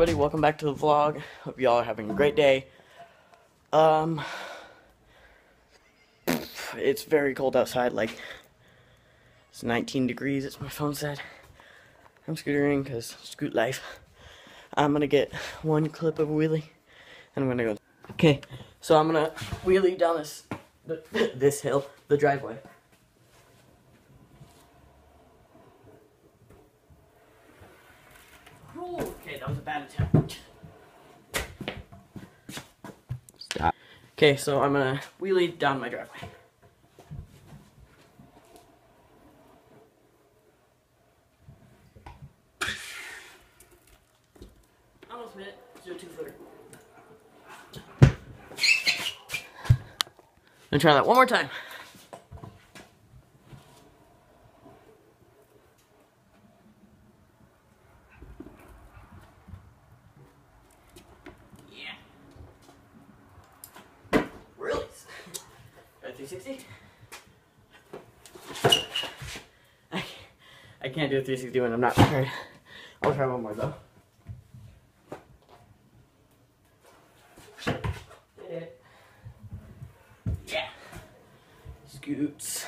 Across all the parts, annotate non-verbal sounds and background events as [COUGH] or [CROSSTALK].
everybody, welcome back to the vlog. Hope y'all are having a great day. Um, it's very cold outside, like, it's 19 degrees, as my phone said. I'm scootering, because scoot life. I'm gonna get one clip of wheelie, and I'm gonna go. Okay, so I'm gonna wheelie down this, [LAUGHS] this hill, the driveway. Okay, that was a bad attempt. Stop. Okay, so I'm gonna wheelie down my driveway. Almost made it. Let's do a two footer. Gonna try that one more time. 360? I, I can't do a 360 when I'm not prepared. I'll try one more though. Did it. Yeah. Scoots.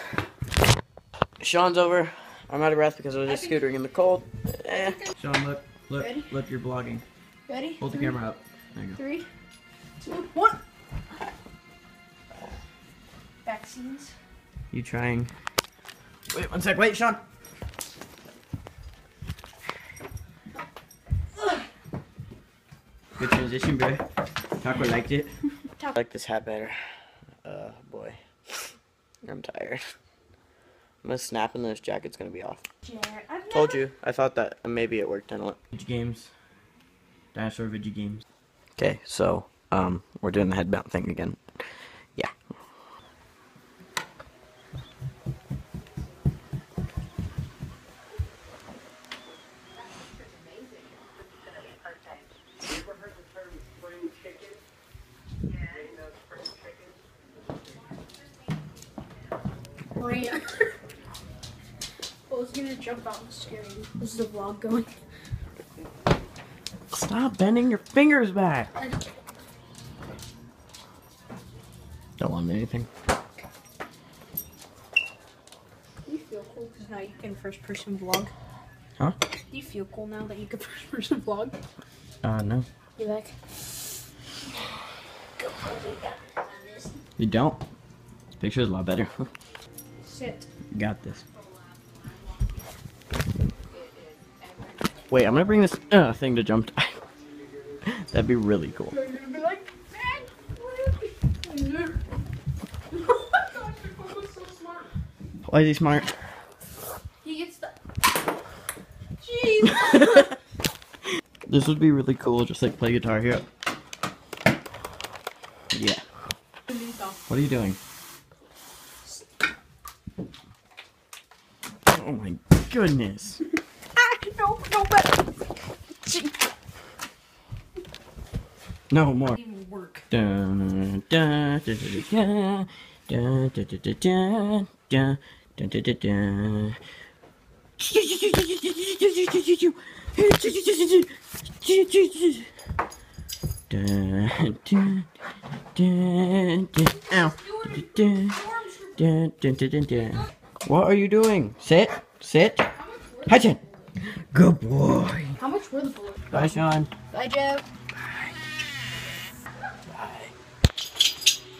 Sean's over. I'm out of breath because I was just scootering in the cold. Eh. Sean, look, look, Ready? look, you're vlogging. Ready? Hold the Three, camera up. There you go. Three, two, one. Vaccines. You trying? Wait one sec. Wait, Sean. Good transition, bro. Taco liked it. [LAUGHS] I like this hat better. Uh, boy. I'm tired. I'm gonna snap and this jacket's gonna be off. Jared, I've Told you. I thought that maybe it worked and what? Video games. Dinosaur video games. Okay, so, um, we're doing the headband thing again. Yeah. Wait. I was gonna jump out and scare you. This is a vlog going. Stop bending your fingers back. Don't want anything. You feel cool because now you can first person vlog. Huh? Do you feel cool now that you can [LAUGHS] first person vlog? Uh, no. You like? You don't. This picture is a lot better. [LAUGHS] Sit. Got this. Wait, I'm gonna bring this uh, thing to jump. [LAUGHS] That'd be really cool. You're gonna be like, "Man, so smart. Why is he smart? He gets the. Jeez. [LAUGHS] This would be really cool, just like play guitar here. Yeah. What are you doing? Oh my goodness. ah, no, no, but. No more. Even work. Dun, dun, dun, dun, dun, dun, dun, dun, dun, dun, dun, dun, dun, dun. Dun, dun, dun, dun. Ow. What are you doing? Sit, sit. Hudson. Good boy. How much were the bullets? Bye, Sean. Bye, Joe.